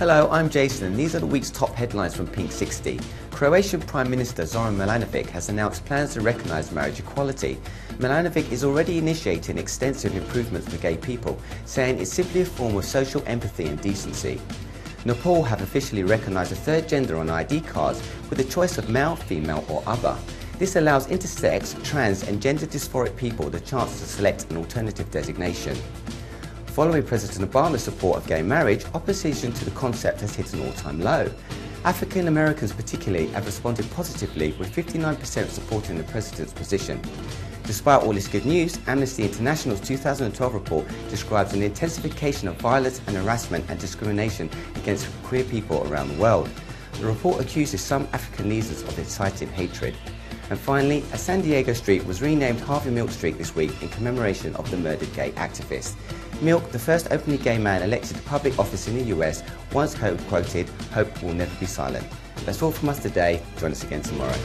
Hello, I'm Jason and these are the week's top headlines from Pinksixty. Croatian Prime Minister Zoran Milanovic has announced plans to recognise marriage equality. Milanovic is already initiating extensive improvements for gay people, saying it's simply a form of social empathy and decency. Nepal have officially recognised a third gender on ID cards with a choice of male, female or other. This allows intersex, trans and gender dysphoric people the chance to select an alternative designation. Following President Obama's support of gay marriage, opposition to the concept has hit an all-time low. African Americans particularly have responded positively with 59% supporting the president's position. Despite all this good news, Amnesty International's 2012 report describes an intensification of violence and harassment and discrimination against queer people around the world. The report accuses some African leaders of inciting hatred. And finally, a San Diego street was renamed Harvey Milk Street this week in commemoration of the murdered gay activist. Milk, the first openly gay man elected to public office in the US, once quoted, Hope will never be silent. That's all from us today. Join us again tomorrow.